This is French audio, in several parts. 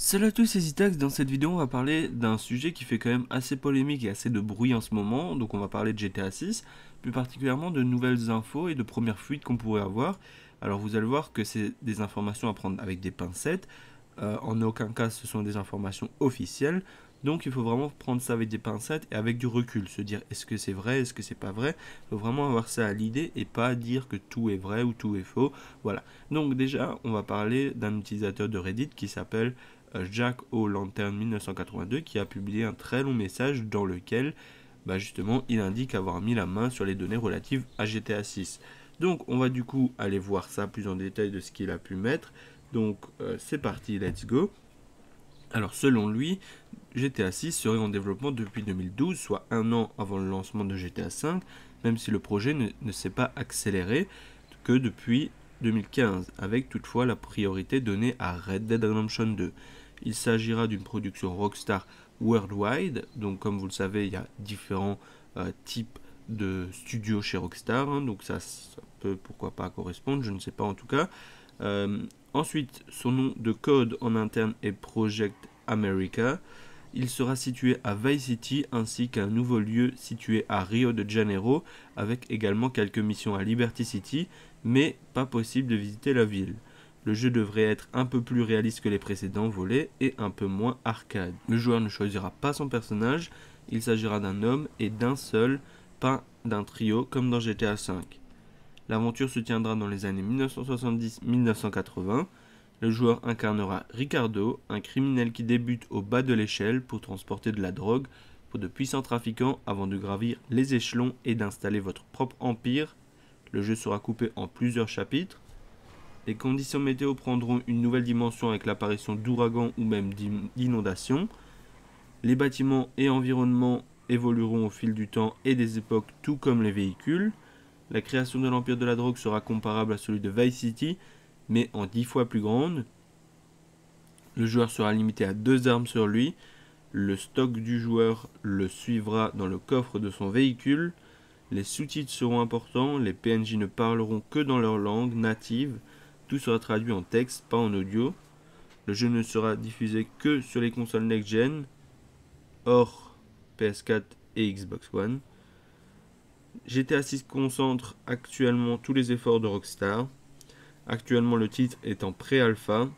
Salut à tous, c'est Zitax. Dans cette vidéo, on va parler d'un sujet qui fait quand même assez polémique et assez de bruit en ce moment. Donc, on va parler de GTA 6, plus particulièrement de nouvelles infos et de premières fuites qu'on pourrait avoir. Alors, vous allez voir que c'est des informations à prendre avec des pincettes. Euh, en aucun cas, ce sont des informations officielles. Donc il faut vraiment prendre ça avec des pincettes et avec du recul, se dire est-ce que c'est vrai, est-ce que c'est pas vrai? Il faut vraiment avoir ça à l'idée et pas dire que tout est vrai ou tout est faux. Voilà. Donc déjà, on va parler d'un utilisateur de Reddit qui s'appelle Jack O Lantern 1982 qui a publié un très long message dans lequel bah, justement il indique avoir mis la main sur les données relatives à GTA 6. Donc on va du coup aller voir ça plus en détail de ce qu'il a pu mettre. Donc euh, c'est parti, let's go. Alors selon lui, GTA 6 serait en développement depuis 2012, soit un an avant le lancement de GTA 5, même si le projet ne, s'est pas accéléré que depuis 2015, avec toutefois la priorité donnée à Red Dead Redemption 2. Il s'agira d'une production Rockstar Worldwide, donc comme vous le savez, il y a différents euh, types de studios chez Rockstar, hein, donc ça, peut pourquoi pas correspondre, je ne sais pas en tout cas. Euh, ensuite, son nom de code en interne est Project America. Il sera situé à Vice City ainsi qu'un nouveau lieu situé à Rio de Janeiro avec également quelques missions à Liberty City mais pas possible de visiter la ville. Le jeu devrait être un peu plus réaliste que les précédents volets et un peu moins arcade. Le joueur ne choisira pas son personnage, il s'agira d'un homme et d'un seul, pas d'un trio comme dans GTA V. L'aventure se tiendra dans les années 1970-1980 le joueur incarnera Ricardo, un criminel qui débute au bas de l'échelle pour transporter de la drogue pour de puissants trafiquants avant de gravir les échelons et d'installer votre propre empire. Le jeu sera coupé en plusieurs chapitres. Les conditions météo prendront une nouvelle dimension avec l'apparition d'ouragans ou même d'inondations. Les bâtiments et environnements évolueront au fil du temps et des époques, tout comme les véhicules. La création de l'Empire de la drogue sera comparable à celui de Vice City, mais en 10 fois plus grande. Le joueur sera limité à deux armes sur lui. Le stock du joueur le suivra dans le coffre de son véhicule. Les sous-titres seront importants, les PNJ ne parleront que dans leur langue native. Tout sera traduit en texte, pas en audio. Le jeu ne sera diffusé que sur les consoles next-gen, hors PS4 et Xbox One. GTA 6 concentre actuellement tous les efforts de Rockstar. Actuellement, le titre est en pré-alpha.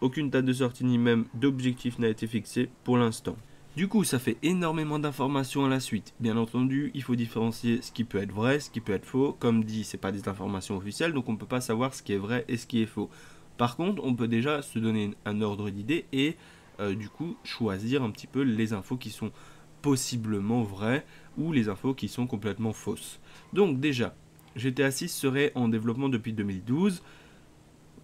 Aucune date de sortie ni même d'objectif n'a été fixé pour l'instant. Du coup, ça fait énormément d'informations à la suite. Bien entendu, il faut différencier ce qui peut être vrai, ce qui peut être faux. Comme dit, ce pas des informations officielles, donc on ne peut pas savoir ce qui est vrai et ce qui est faux. Par contre, on peut déjà se donner un ordre d'idée et euh, du coup choisir un petit peu les infos qui sont possiblement vraies ou les infos qui sont complètement fausses. Donc déjà, GTA 6 serait en développement depuis 2012.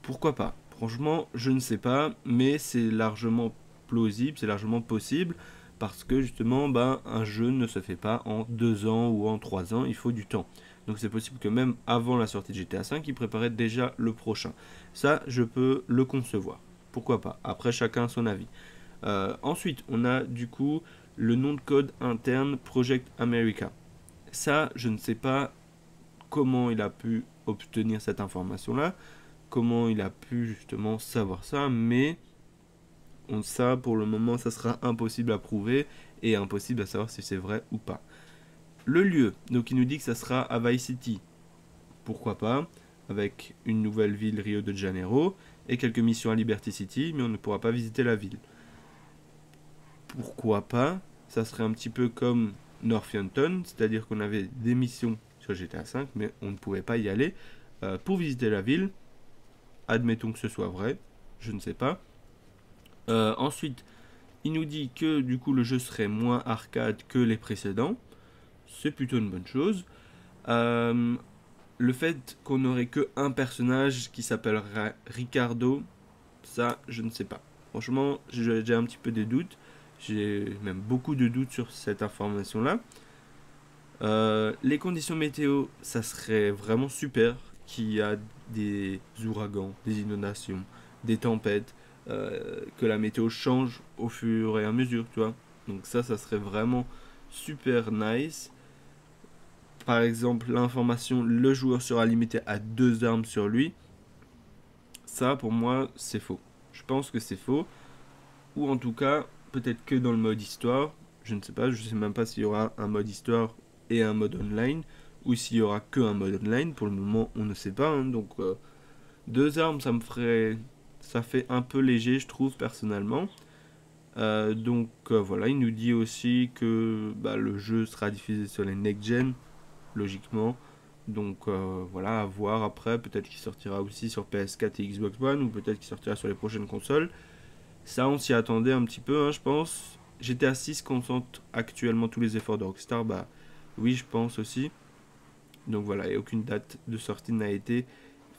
Pourquoi pas? Franchement, je ne sais pas, mais c'est largement plausible, c'est largement possible, parce que justement, ben, un jeu ne se fait pas en deux ans ou en trois ans, il faut du temps. Donc c'est possible que même avant la sortie de GTA 5, il préparait déjà le prochain. Ça, je peux le concevoir. Pourquoi pas? Après, chacun son avis. Euh, ensuite, on a du coup le nom de code interne Project America. Ça, je ne sais pas comment il a pu obtenir cette information-là comment il a pu justement savoir ça, mais on, ça pour le moment ça sera impossible à prouver et impossible à savoir si c'est vrai ou pas. Le lieu, donc il nous dit que ça sera à City. Pourquoi pas Avec une nouvelle ville Rio de Janeiro et quelques missions à Liberty City, mais on ne pourra pas visiter la ville. Pourquoi pas Ça serait un petit peu comme Northampton, c'est-à-dire qu'on avait des missions sur GTA V, mais on ne pouvait pas y aller euh, pour visiter la ville Admettons que ce soit vrai, je ne sais pas. Euh, ensuite, il nous dit que du coup le jeu serait moins arcade que les précédents. C'est plutôt une bonne chose. Euh, le fait qu'on n'aurait que un personnage qui s'appellera Ricardo, ça je ne sais pas. Franchement, j'ai un petit peu des doutes. J'ai même beaucoup de doutes sur cette information-là. Euh, les conditions météo, ça serait vraiment super qu'il y a des ouragans, des inondations, des tempêtes, euh, que la météo change au fur et à mesure, tu vois. Donc ça, ça serait vraiment super nice. Par exemple, l'information, le joueur sera limité à deux armes sur lui. Ça, pour moi, c'est faux. Je pense que c'est faux. ou en tout cas peut-être que dans le mode histoire. Je ne sais pas, je ne sais même pas s'il y aura un mode histoire et un mode online, ou s'il y aura que un mode online. Pour le moment, on ne sait pas. Hein. donc euh, deux armes, ça me ferait, ça fait un peu léger, je trouve personnellement. Euh, donc euh, voilà, il nous dit aussi que bah, le jeu sera diffusé sur les next-gen, logiquement. Donc euh, voilà, à voir après. Peut-être qu'il sortira aussi sur PS4 et Xbox One, ou peut-être qu'il sortira sur les prochaines consoles. Ça, on s'y attendait un petit peu, hein, je pense. GTA 6 concentre actuellement tous les efforts de Rockstar. Bah oui, je pense aussi. Donc voilà, et aucune date de sortie n'a été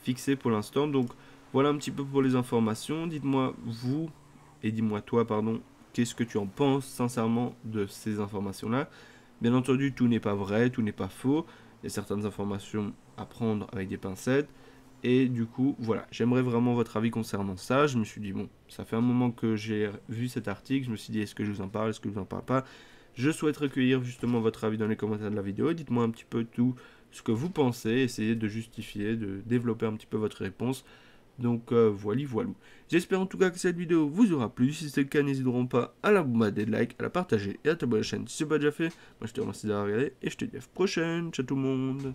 fixée pour l'instant. Donc voilà un petit peu pour les informations. Dites-moi, vous, et dis-moi toi, pardon, qu'est-ce que tu en penses sincèrement de ces informations-là? Bien entendu, tout n'est pas vrai, tout n'est pas faux. Il y a certaines informations à prendre avec des pincettes. Et du coup, voilà, j'aimerais vraiment votre avis concernant ça. Je me suis dit, bon, ça fait un moment que j'ai vu cet article. Je me suis dit, est-ce que je vous en parle, est-ce que je vous en parle pas? Je souhaite recueillir justement votre avis dans les commentaires de la vidéo. Dites-moi un petit peu tout ce que vous pensez. Essayez de justifier, de développer un petit peu votre réponse. Donc euh, voilà, voilà. J'espère en tout cas que cette vidéo vous aura plu. Si c'est le cas, n'hésiteront pas à la bombarder de like, à la partager et à t'abonner à la chaîne si ce n'est pas déjà fait. Moi je te remercie d'avoir regardé et je te dis à la prochaine. Ciao tout le monde